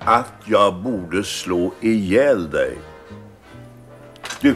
att jag borde slå ihjäl dig. Du